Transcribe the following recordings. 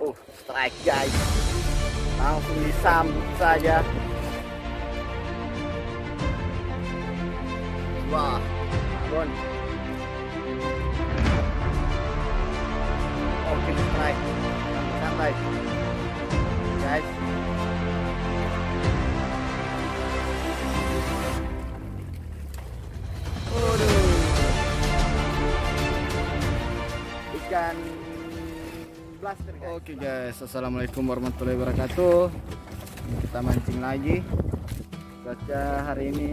Oh, strike guys. Langsung disambut saja. Wah, Bon. Oke, strike. Santai. Oke guys, assalamualaikum warahmatullahi wabarakatuh. Kita mancing lagi. Cuaca hari ini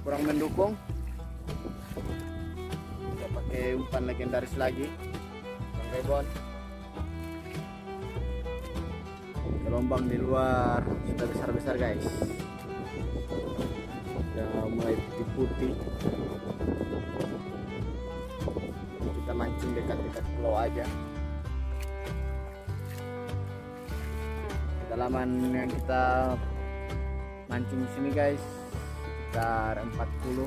kurang mendukung. Kita pakai umpan legendaris lagi. Rebon. Gelombang di luar sudah besar-besar guys. Sudah mulai putih-putih. Kita mancing dekat-dekat pulau aja. Kedalaman yang kita mancing di sini guys sekitar 40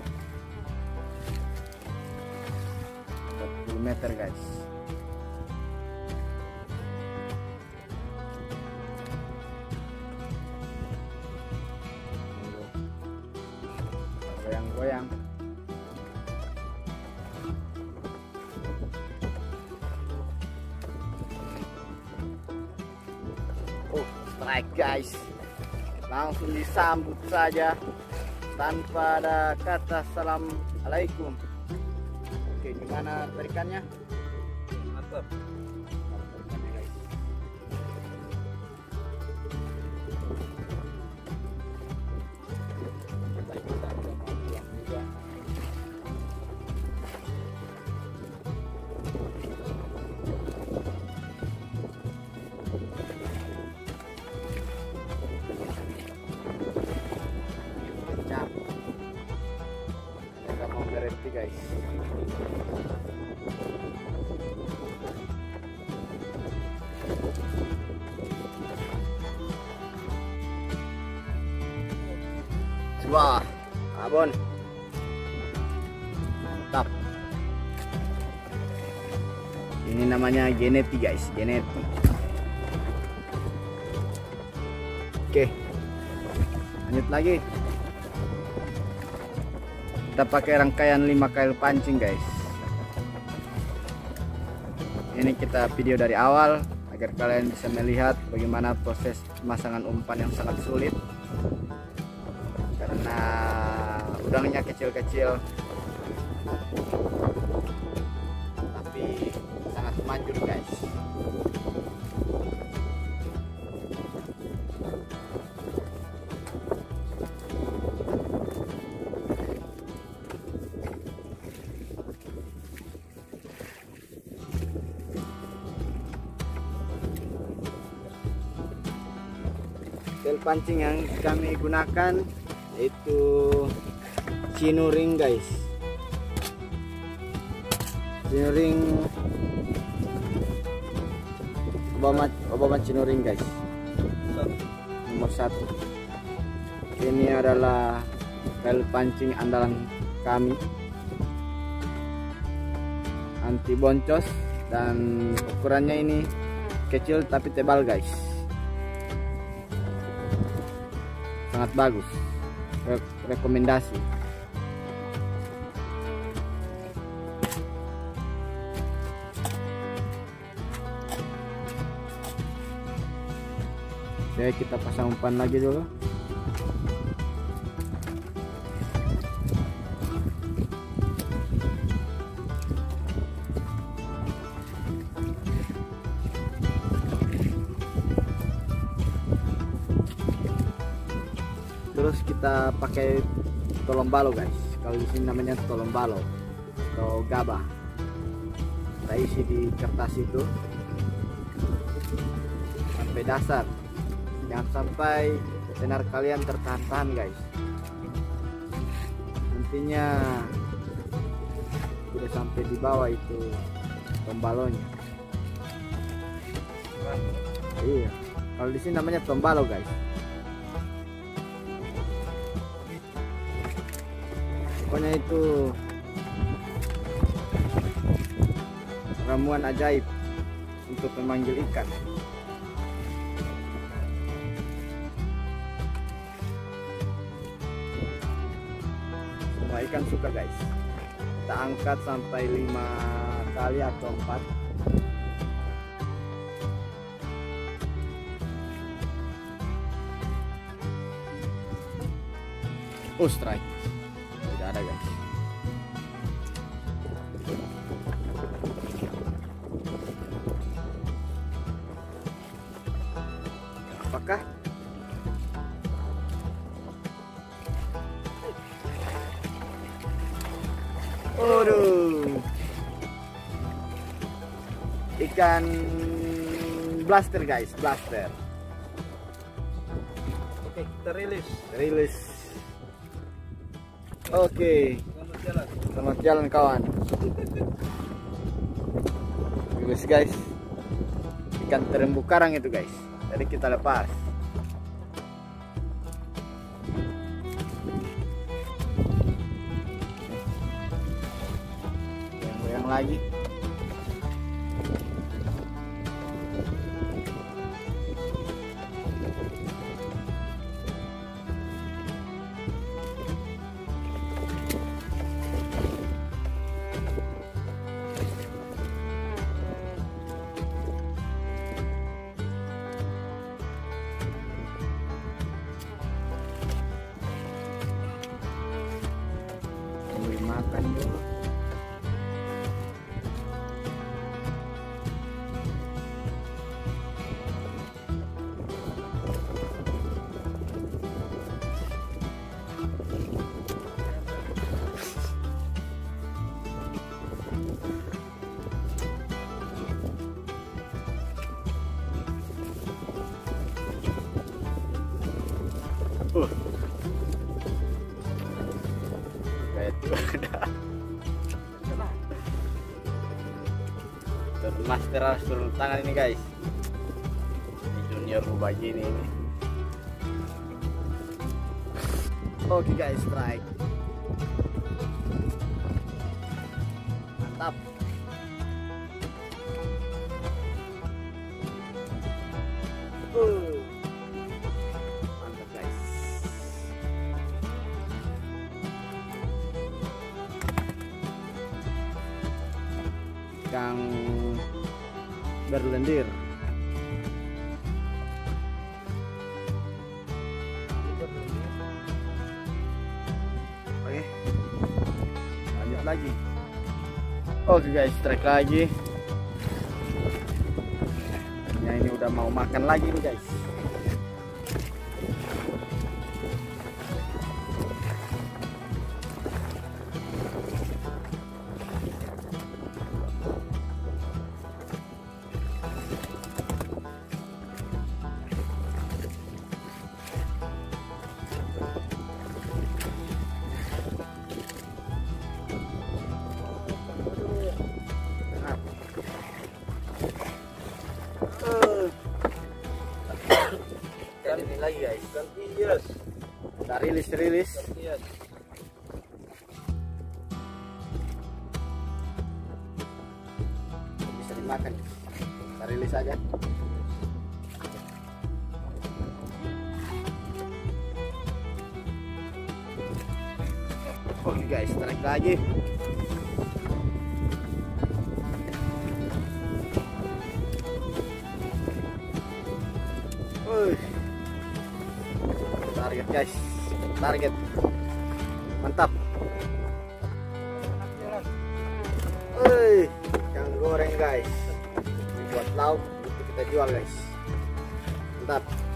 40 meter guys. Goyang-goyang. Oh, strike guys. Langsung disambut saja tanpa ada kata salam alaikum. Oke, gimana tarikannya? Mantap. Wah, abon. Mantap. Ini namanya geneti guys, geneti. Oke. Lanjut lagi. Kita pakai rangkaian 5 kail pancing guys. Ini kita video dari awal agar kalian bisa melihat bagaimana proses pemasangan umpan yang sangat sulit udangnya kecil-kecil. Tapi sangat manjur guys. Pancing yang kami gunakan itu cinuring guys. Cinuring Obama Obama cinuring guys. Nomor satu. Ini adalah pel pancing andalan kami. Anti boncos dan ukurannya ini kecil tapi tebal guys. Sangat bagus. Re- rekomendasi Oke kita pasang umpan lagi dulu. Terus kita pakai tolong balo guys. Kalau di sini namanya tolong balo atau gabah. Kita isi di kertas itu. Sampai dasar jangan sampai tenar kalian tertahan guys. Nantinya sudah sampai di bawah itu tombalonya iya kalau di sini namanya tombalo guys. Pokoknya itu ramuan ajaib untuk memanggil ikan ikan suka guys. Kita angkat sampai lima kali atau empat. Oh strike Waduh. Ikan blaster guys, blaster. Oke, kita rilis. Rilis. Oke, Selamat jalan. selamat jalan kawan. Rilis guys. Ikan terumbu karang itu guys. Jadi kita lepas. Lagi. Turun master harus turun tangan ini guys. Ini junior bagi ini. ini. Oke guys, strike. Mantap. Uh. Berlendir. Oke. Lanjut lagi. Oke guys, strike lagi. Ya ini udah mau makan lagi nih guys. Kita rilis rilis. Ganti yes. Bisa dimakan. Kita rilis aja. Oke guys, strike lagi. Target guys, target. Mantap. Ikan goreng guys. Buat lauk, kita jual guys. Mantap.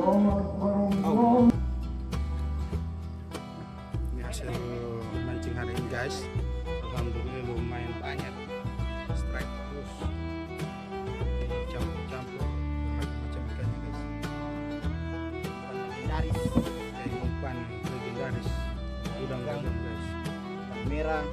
Ini hasil mancing hari ini guys. Alhamdulillah lumayan banyak. Strike terus. Campur-campur macam ikannya guys. legendaris umpan legendaris. Udang-udang guys. merah